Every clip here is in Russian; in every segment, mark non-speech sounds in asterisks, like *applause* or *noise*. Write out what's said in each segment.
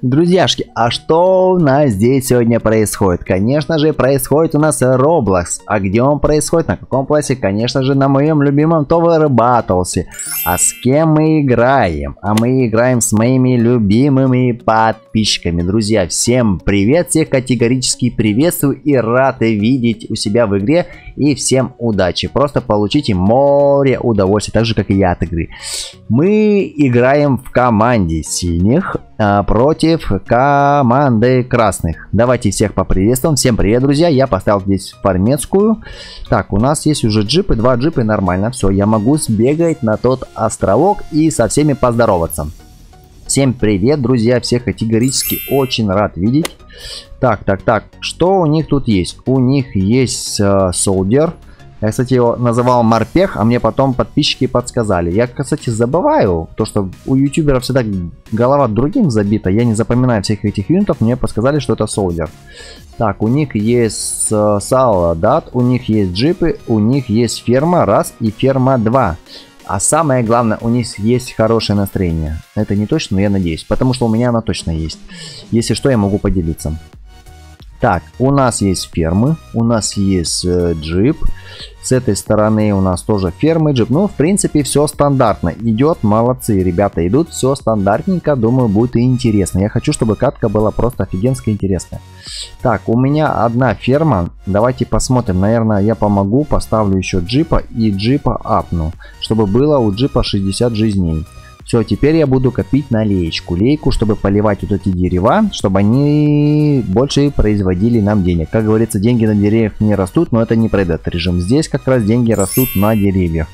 Друзьяшки, а что у нас здесь сегодня происходит? Конечно же, происходит у нас Roblox. А где он происходит? На каком пласе? Конечно же, на моем любимом Tower Battles. А с кем мы играем? А мы играем с моими любимыми подписчиками. Друзья, всем привет, всех категорически приветствую и рад видеть у себя в игре. И всем удачи. Просто получите море удовольствия, так же, как и я от игры. Мы играем в команде синих против команды красных. Давайте всех поприветствуем. Всем привет, друзья. Я поставил здесь фармецкую. Так, у нас есть уже джипы, два джипа, нормально. Все, я могу сбегать на тот островок и со всеми поздороваться. Всем привет, друзья. Всех категорически очень рад видеть. Так, так, так. Что у них тут есть? У них есть э, Soldier. Я, кстати, его называл морпех, а мне потом подписчики подсказали. Я, кстати, забываю, то что у ютуберов всегда голова другим забита. Я не запоминаю всех этих юнитов, мне подсказали, что это солдер. Так, у них есть э, солдат, у них есть джипы, у них есть ферма раз и ферма 2. А самое главное, у них есть хорошее настроение. Это не точно, но я надеюсь, потому что у меня оно точно есть. Если что, я могу поделиться. Так, у нас есть фермы, у нас есть э, джип. С этой стороны у нас тоже фермы, джип. Ну, в принципе, все стандартно. Идет, молодцы, ребята идут, все стандартненько. Думаю, будет интересно. Я хочу, чтобы катка была просто офигенская интересная. Так, у меня одна ферма. Давайте посмотрим. Наверное, я помогу, поставлю еще джипа и джипа апну. Чтобы было у джипа 60 жизней. Все, теперь я буду копить на леечку. Лейку, чтобы поливать вот эти дерева, чтобы они больше производили нам денег. Как говорится, деньги на деревьях не растут, но это не про этот режим. Здесь как раз деньги растут на деревьях.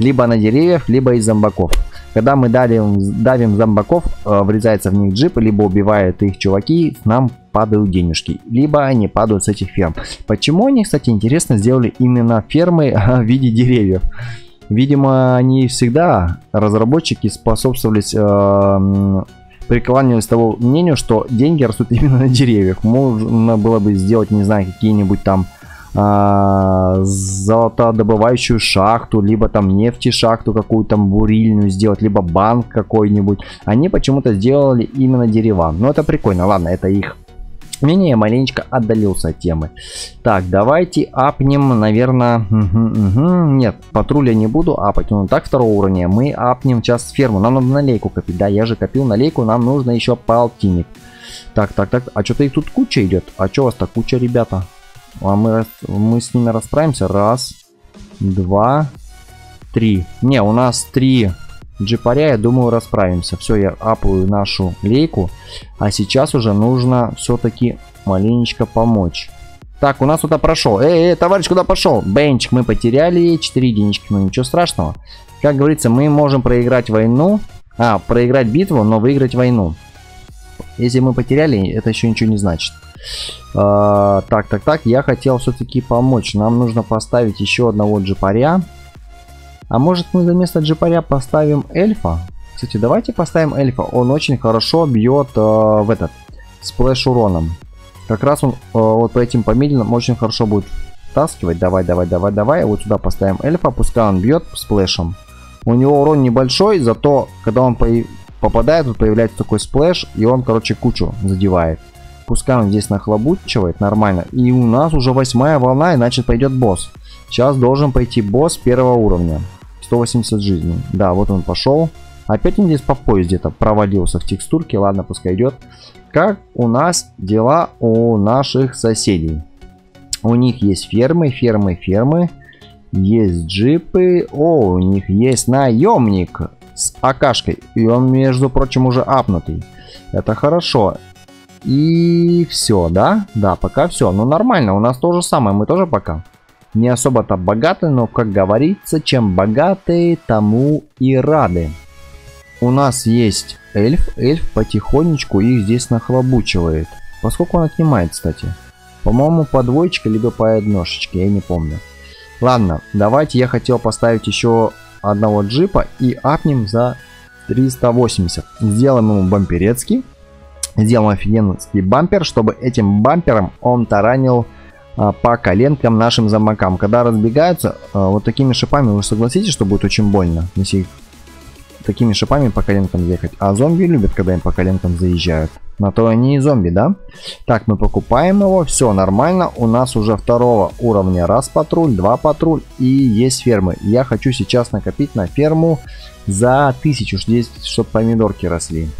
Либо на деревьях, либо из зомбаков. Когда мы давим, давим зомбаков, э, врезается в них джип, либо убивают их чуваки, нам падают денежки. Либо они падают с этих ферм. Почему они, кстати, интересно сделали именно фермы *laughs* в виде деревьев? Видимо, они всегда, разработчики, способствовались э, того мнению, что деньги растут *laughs* именно на деревьях. Можно было бы сделать, не знаю, какие-нибудь там э, золотодобывающую шахту, либо там нефтешахту какую-то бурильную сделать, либо банк какой-нибудь. Они почему-то сделали именно дерева. Но это прикольно, ладно, это их менее маленечко отдалился от темы. Так, давайте апнем, наверное... Угу, угу. Нет, патруля не буду апать. Ну, так, второго уровня. Мы апнем сейчас ферму. Нам надо налейку копить. Да, я же копил налейку. Нам нужно еще полтинник. Так, так, так. А что-то их тут куча идет. А что у вас так куча, ребята? А мы, мы с ними расправимся. Раз, два, три. Не, у нас три джипаря, я думаю, расправимся. Все, я апаю нашу лейку. А сейчас уже нужно все-таки маленечко помочь. Так, у нас туда прошел. Эй, эй, товарищ, куда пошел? Бенчик мы потеряли. 4 единички, ну ничего страшного. Как говорится, мы можем проиграть войну. А, проиграть битву, но выиграть войну. Если мы потеряли, это еще ничего не значит. А, так, так, так, я хотел все-таки помочь. Нам нужно поставить еще одного джипаря. А может мы за место джипаря поставим эльфа? Кстати, давайте поставим эльфа. Он очень хорошо бьет э, в этот splash уроном. Как раз он э, вот по этим помедленным очень хорошо будет втаскивать. Давай, давай, давай, давай. Вот сюда поставим эльфа. Пускай он бьет сплэшем. У него урон небольшой, зато когда он по попадает, тут появляется такой splash, и он, короче, кучу задевает. Пускай он здесь нахлобучивает нормально. И у нас уже восьмая волна, и значит пойдет босс. Сейчас должен пойти босс первого уровня. 180 жизней. Да, вот он пошел. Опять он здесь по пояс где-то провалился в текстурке. Ладно, пускай идет. Как у нас дела у наших соседей? У них есть фермы, фермы, фермы. Есть джипы. О, у них есть наемник с акашкой. И он, между прочим, уже апнутый. Это хорошо. И все, да? Да, пока все. Ну нормально, у нас то же самое, мы тоже пока не особо-то богаты, но, как говорится, чем богатые, тому и рады. У нас есть эльф, эльф потихонечку их здесь нахлобучивает. Поскольку он отнимает, кстати. По-моему, по двоечке, либо по одношечке, я не помню. Ладно, давайте я хотел поставить еще одного джипа и апнем за 380. Сделаем ему бамперецкий. Сделаем офигенский бампер, чтобы этим бампером он таранил по коленкам нашим замокам. Когда разбегаются, а, вот такими шипами, вы согласитесь, что будет очень больно, если их такими шипами по коленкам заехать. А зомби любят, когда им по коленкам заезжают. На то они и зомби, да? Так, мы покупаем его. Все нормально. У нас уже второго уровня. Раз патруль, два патруль и есть фермы. Я хочу сейчас накопить на ферму за тысячу, чтобы помидорки росли.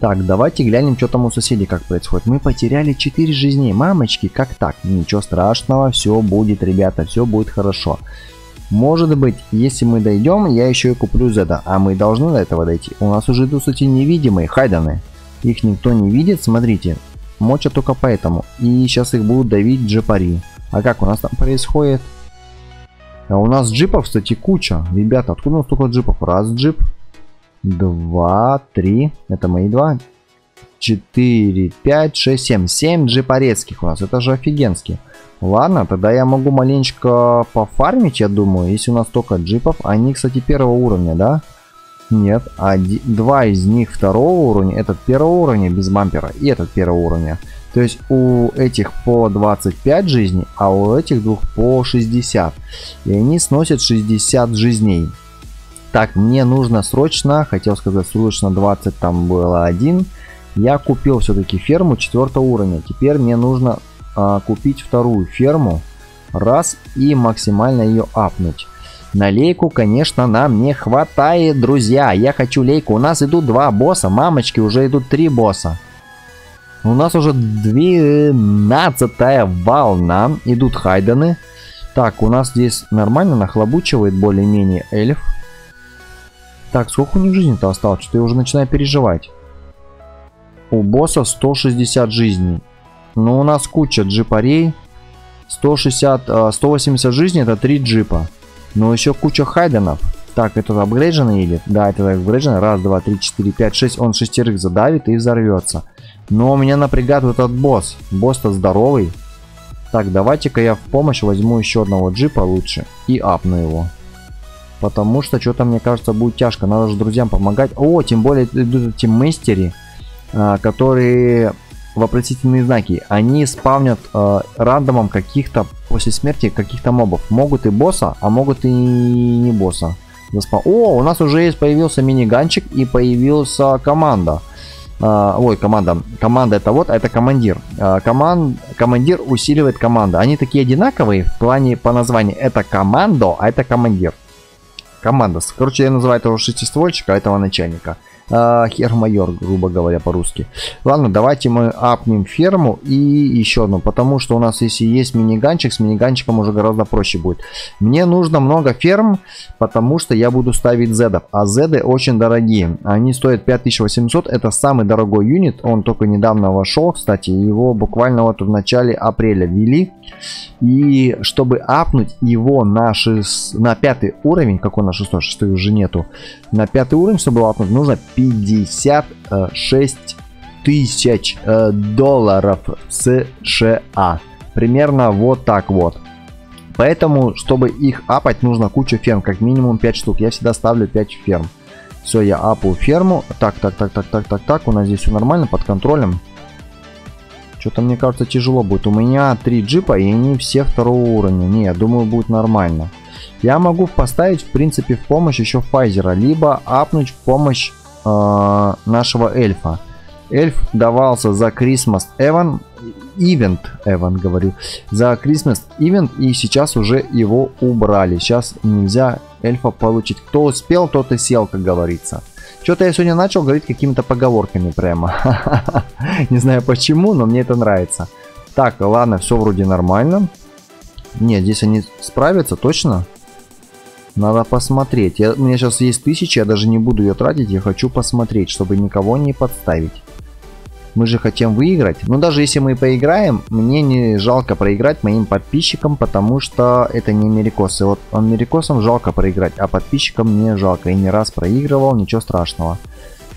Так, давайте глянем, что там у соседей как происходит. Мы потеряли 4 жизни. Мамочки, как так? Ничего страшного, все будет, ребята, все будет хорошо. Может быть, если мы дойдем, я еще и куплю Зеда. А мы должны до этого дойти. У нас уже идут эти невидимые хайданы. Их никто не видит, смотрите. Моча только поэтому. И сейчас их будут давить джипари. А как у нас там происходит? А у нас джипов, кстати, куча. Ребята, откуда у нас столько джипов? Раз джип. Два, три. Это мои два. Четыре, пять, шесть, семь. Семь джипорецких у нас. Это же офигенски. Ладно, тогда я могу маленечко пофармить, я думаю. Если у нас только джипов. Они, кстати, первого уровня, да? Нет. Один, два из них второго уровня. Этот первого уровня без бампера. И этот первого уровня. То есть у этих по 25 жизней, а у этих двух по 60. И они сносят 60 жизней. Так, мне нужно срочно, хотел сказать срочно 20, там было один. Я купил все-таки ферму 4 уровня. Теперь мне нужно а, купить вторую ферму. Раз и максимально ее апнуть. На лейку, конечно, нам не хватает, друзья. Я хочу лейку. У нас идут два босса. Мамочки, уже идут три босса. У нас уже 12 волна. Идут хайдены. Так, у нас здесь нормально нахлобучивает более-менее эльф. Так, сколько у них жизни-то осталось? Что-то я уже начинаю переживать. У босса 160 жизней. Но у нас куча джипарей. 160, 180 жизней это 3 джипа. Но еще куча хайденов. Так, это апгрейджено едет? Да, это апгрейджено. Раз, два, три, четыре, пять, шесть. Он шестерых задавит и взорвется. Но меня напрягает вот этот босс. Босс-то здоровый. Так, давайте-ка я в помощь возьму еще одного джипа лучше. И апну его. Потому что что-то, мне кажется, будет тяжко. Надо же друзьям помогать. О, тем более идут эти мастери, а, которые вопросительные знаки. Они спавнят э, рандомом каких-то после смерти каких-то мобов. Могут и босса, а могут и не босса. О, у нас уже есть появился миниганчик и появился команда. Uh, ой, команда. Команда это вот, а это командир. Uh, команд, командир усиливает команду. Они такие одинаковые в плане по названию. Это командо, а это командир. Команда. Короче, я называю этого шестиствольчика, а этого начальника э, хер-майор, грубо говоря, по-русски. Ладно, давайте мы апнем ферму и еще одну, потому что у нас если есть миниганчик, с миниганчиком уже гораздо проще будет. Мне нужно много ферм, потому что я буду ставить зедов, а зеды очень дорогие. Они стоят 5800, это самый дорогой юнит, он только недавно вошел, кстати, его буквально вот в начале апреля ввели. И чтобы апнуть его на, шест... на пятый уровень, какой на шестой, шестой уже нету, на пятый уровень, чтобы апнуть, нужно 56 тысяч э, долларов США. Примерно вот так вот. Поэтому, чтобы их апать, нужно куча ферм, как минимум 5 штук. Я всегда ставлю 5 ферм. Все, я апаю ферму. Так, так, так, так, так, так, так. У нас здесь все нормально, под контролем. Что-то мне кажется тяжело будет. У меня 3 джипа и они все второго уровня. Не, я думаю будет нормально. Я могу поставить в принципе в помощь еще Файзера. Либо апнуть в помощь э, нашего эльфа. Эльф давался за Christmas Event, Event, Event говорю, за Christmas Event и сейчас уже его убрали. Сейчас нельзя эльфа получить. Кто успел, тот и сел, как говорится. Что-то я сегодня начал говорить какими-то поговорками прямо. *laughs* Не знаю почему, но мне это нравится. Так, ладно, все вроде нормально. Нет, здесь они справятся, точно? Надо посмотреть. Я, у меня сейчас есть тысяча, я даже не буду ее тратить. Я хочу посмотреть, чтобы никого не подставить. Мы же хотим выиграть. Но даже если мы поиграем, мне не жалко проиграть моим подписчикам, потому что это не америкосы. Вот америкосам жалко проиграть, а подписчикам не жалко. И не раз проигрывал, ничего страшного.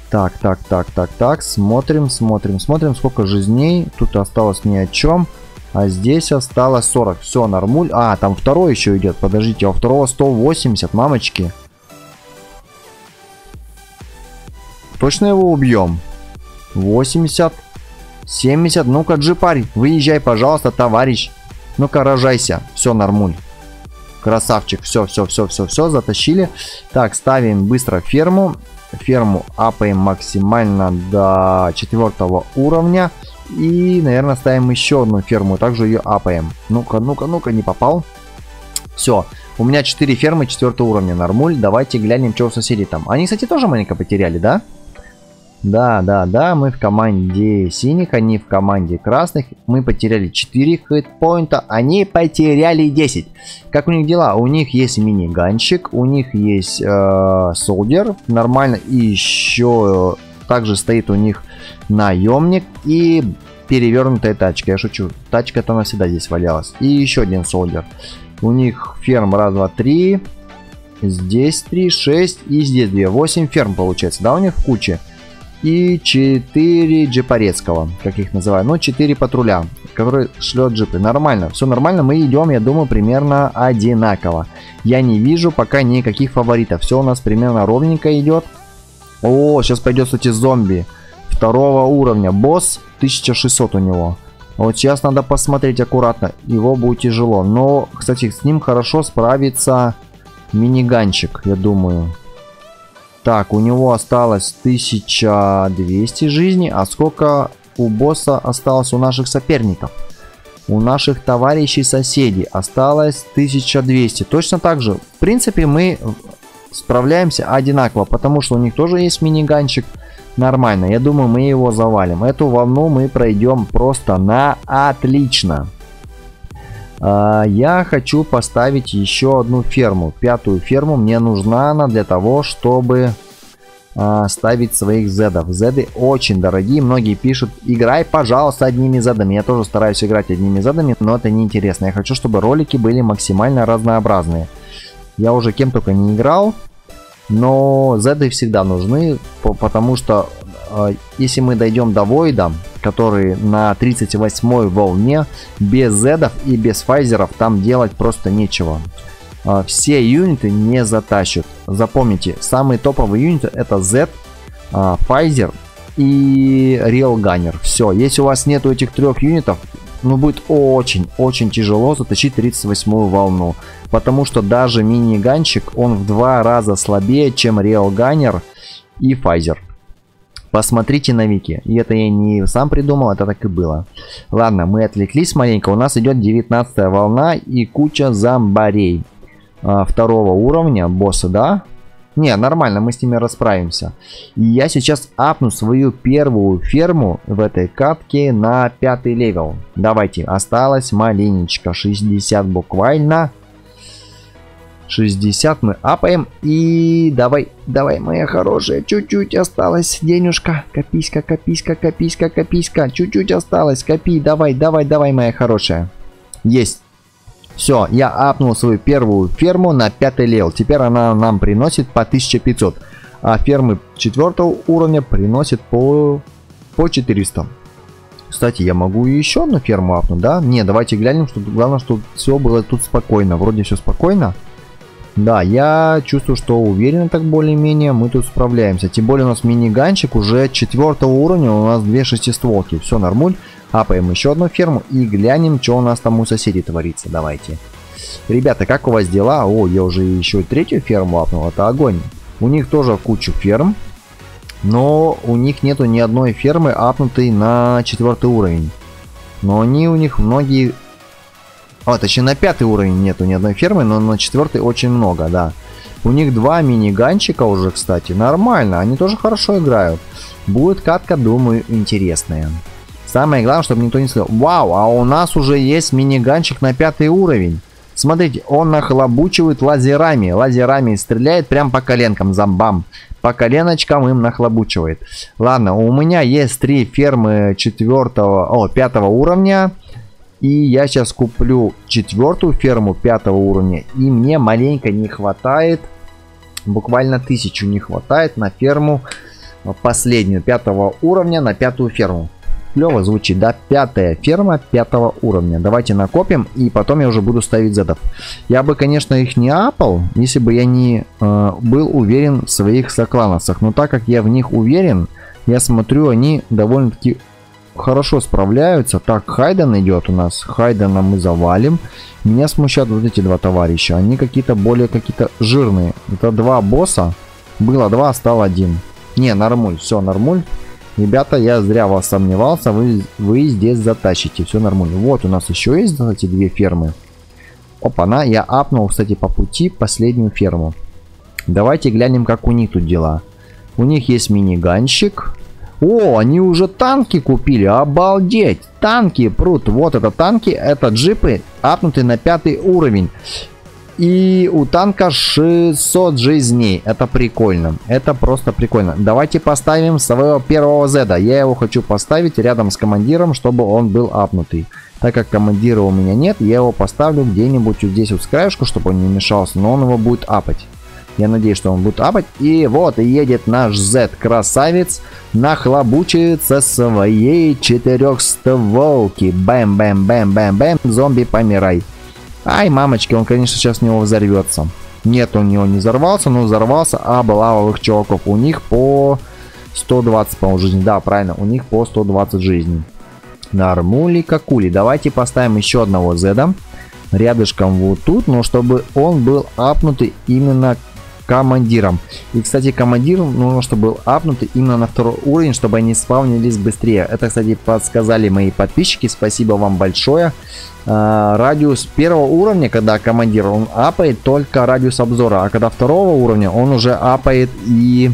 Так, так, так, так, так. Смотрим, смотрим, смотрим, сколько жизней. Тут осталось ни о чем. А здесь осталось 40. Все, нормуль. А, там второй еще идет. Подождите, а у второго 180, мамочки. Точно его убьем? 80. 70. Ну-ка, джипарь, выезжай, пожалуйста, товарищ. Ну-ка, рожайся. Все, нормуль. Красавчик. Все, все, все, все, все, затащили. Так, ставим быстро ферму. Ферму апаем максимально до четвертого уровня. И, наверное, ставим еще одну ферму. Также ее апаем. Ну-ка, ну-ка, ну-ка, не попал. Все. У меня 4 фермы 4 уровня. Нормуль. Давайте глянем, что у соседей там. Они, кстати, тоже маленько потеряли, да? Да, да, да, мы в команде синих, они в команде красных. Мы потеряли 4 хитпоинта, они потеряли 10. Как у них дела? У них есть мини-ганщик, у них есть э, солдер, нормально. И еще также стоит у них наемник и перевернутая тачка. Я шучу, тачка-то навсегда здесь валялась. И еще один солдер. У них ферм раз, два, три. Здесь 3, 6 и здесь 2. 8 ферм получается, да, у них в куче и 4 джипорецкого, как их называю, ну 4 патруля, которые шлет джипы. Нормально, все нормально, мы идем, я думаю, примерно одинаково. Я не вижу пока никаких фаворитов, все у нас примерно ровненько идет. О, сейчас пойдет, кстати, зомби второго уровня, босс 1600 у него. Вот сейчас надо посмотреть аккуратно, его будет тяжело, но, кстати, с ним хорошо справится миниганчик, я думаю. Так, у него осталось 1200 жизней. А сколько у босса осталось у наших соперников? У наших товарищей соседей осталось 1200. Точно так же. В принципе, мы справляемся одинаково, потому что у них тоже есть миниганчик. Нормально. Я думаю, мы его завалим. Эту волну мы пройдем просто на отлично. А, я хочу поставить еще одну ферму. Пятую ферму. Мне нужна она для того, чтобы а, ставить своих зедов. Зеды очень дорогие. Многие пишут, играй, пожалуйста, одними зедами. Я тоже стараюсь играть одними зедами, но это неинтересно. Я хочу, чтобы ролики были максимально разнообразные. Я уже кем только не играл, но зеды всегда нужны, потому что э, если мы дойдем до Войда, который на 38 волне, без зедов и без файзеров там делать просто нечего. Э, все юниты не затащат. Запомните, самые топовые юниты это Z, э, Pfizer и Real Gunner. Все, если у вас нету этих трех юнитов, ну будет очень-очень тяжело затащить 38 волну. Потому что даже мини-ганчик, он в два раза слабее, чем Railgunner и Phaser. Посмотрите на Вики. И это я не сам придумал, это так и было. Ладно, мы отвлеклись маленько. У нас идет 19 волна и куча зомбарей. А, второго уровня босса, да? Не, нормально, мы с ними расправимся. И я сейчас апну свою первую ферму в этой катке на пятый level. Давайте, осталось маленечко, 60 буквально. 60 мы апаем. И давай, давай, моя хорошая, чуть-чуть осталось денежка. Кописька, кописька, кописька, кописька. Чуть-чуть осталось, копи, давай, давай, давай, моя хорошая. Есть. Все, я апнул свою первую ферму на 5 level. Теперь она нам приносит по 1500. А фермы 4 уровня приносит по, по 400. Кстати, я могу еще одну ферму апнуть, да? Не, давайте глянем, что главное, чтобы все было тут спокойно. Вроде все спокойно. Да, я чувствую, что уверенно так более-менее мы тут справляемся. Тем более у нас мини-ганчик уже четвертого уровня, у нас две шестистволки. Все, нормуль. Апаем еще одну ферму и глянем, что у нас там у соседей творится. Давайте. Ребята, как у вас дела? О, я уже еще третью ферму апнул. Это огонь. У них тоже кучу ферм. Но у них нету ни одной фермы, апнутой на четвертый уровень. Но они у них многие... А, точнее на пятый уровень нету ни одной фермы, но на четвертый очень много, да. У них два мини-ганчика уже, кстати. Нормально, они тоже хорошо играют. Будет катка, думаю, интересная. Самое главное, чтобы никто не сказал, вау, а у нас уже есть мини-ганчик на пятый уровень. Смотрите, он нахлобучивает лазерами. Лазерами стреляет прям по коленкам, зомбам. По коленочкам им нахлобучивает. Ладно, у меня есть три фермы четвертого, о, пятого уровня. И я сейчас куплю четвертую ферму пятого уровня. И мне маленько не хватает, буквально тысячу не хватает на ферму последнюю пятого уровня, на пятую ферму клево звучит, да? Пятая ферма пятого уровня. Давайте накопим, и потом я уже буду ставить зедов. Я бы, конечно, их не апал, если бы я не э, был уверен в своих соклановцах. Но так как я в них уверен, я смотрю, они довольно-таки хорошо справляются. Так, Хайден идет у нас. Хайдена мы завалим. Меня смущают вот эти два товарища. Они какие-то более какие-то жирные. Это два босса. Было два, стал один. Не, нормуль. Все, нормуль. Ребята, я зря вас сомневался. Вы, вы здесь затащите. Все нормально. Вот у нас еще есть, кстати, две фермы. Опа-на. Я апнул, кстати, по пути последнюю ферму. Давайте глянем, как у них тут дела. У них есть миниганщик. О, они уже танки купили, обалдеть. Танки прут, вот это танки, это джипы, апнутые на пятый уровень. И у танка 600 жизней, это прикольно, это просто прикольно. Давайте поставим своего первого зеда, я его хочу поставить рядом с командиром, чтобы он был апнутый. Так как командира у меня нет, я его поставлю где-нибудь вот здесь вот с краешку, чтобы он не мешался, но он его будет апать. Я надеюсь, что он будет апать. И вот едет наш Зед, красавец, нахлобучит со своей четырехстволки. Бэм-бэм-бэм-бэм-бэм, зомби помирай. Ай, мамочки, он, конечно, сейчас в него взорвется. Нет, он у него не взорвался, но взорвался об лавовых чуваков. У них по 120, по-моему, жизни. Да, правильно, у них по 120 жизней. Нормули какули. Давайте поставим еще одного Зеда рядышком вот тут, но чтобы он был апнутый именно командиром. И, кстати, командир нужно, чтобы был апнут именно на второй уровень, чтобы они спавнились быстрее. Это, кстати, подсказали мои подписчики. Спасибо вам большое. А, радиус первого уровня, когда командир, он апает только радиус обзора. А когда второго уровня, он уже апает и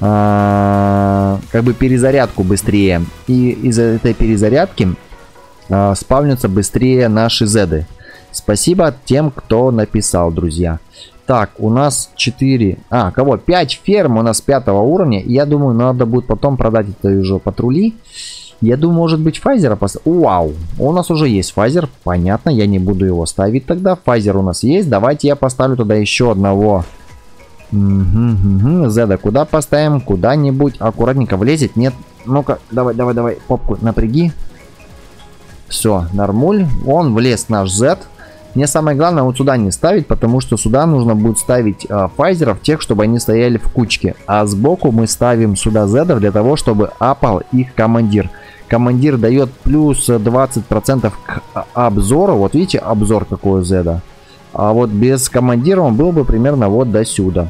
а, как бы перезарядку быстрее. И из-за этой перезарядки а, спавнятся быстрее наши зеды. Спасибо тем, кто написал, друзья. Так, у нас 4... А, кого? 5 ферм у нас 5 уровня. Я думаю, надо будет потом продать это уже патрули. Я думаю, может быть, Файзера поставить. Вау, у нас уже есть Файзер. Понятно, я не буду его ставить тогда. Файзер у нас есть. Давайте я поставлю туда еще одного. Угу. Зеда куда поставим? Куда-нибудь. Аккуратненько влезет. Нет. Ну-ка, давай, давай, давай. Попку напряги. Все, нормуль. Он влез наш Z. Мне самое главное вот сюда не ставить, потому что сюда нужно будет ставить э, файзеров тех, чтобы они стояли в кучке. А сбоку мы ставим сюда зедов для того, чтобы апал их командир. Командир дает плюс 20% к обзору. Вот видите, обзор какой у зеда. А вот без командира он был бы примерно вот до сюда.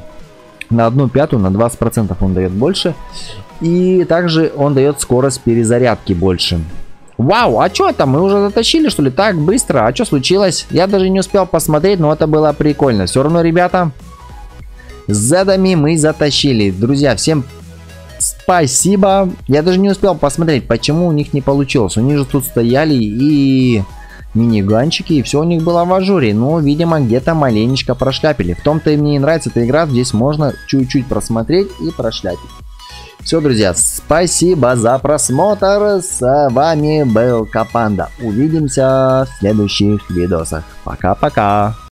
На одну пятую, на 20% он дает больше. И также он дает скорость перезарядки больше. Вау, а что это? Мы уже затащили, что ли? Так быстро. А что случилось? Я даже не успел посмотреть, но это было прикольно. Все равно, ребята, с зедами мы затащили. Друзья, всем спасибо. Я даже не успел посмотреть, почему у них не получилось. У них же тут стояли и миниганчики, и все у них было в ажуре. Но, видимо, где-то маленечко прошляпили. В том-то и мне и нравится эта игра. Здесь можно чуть-чуть просмотреть и прошляпить. Все, друзья, спасибо за просмотр. С вами был Капанда. Увидимся в следующих видосах. Пока-пока.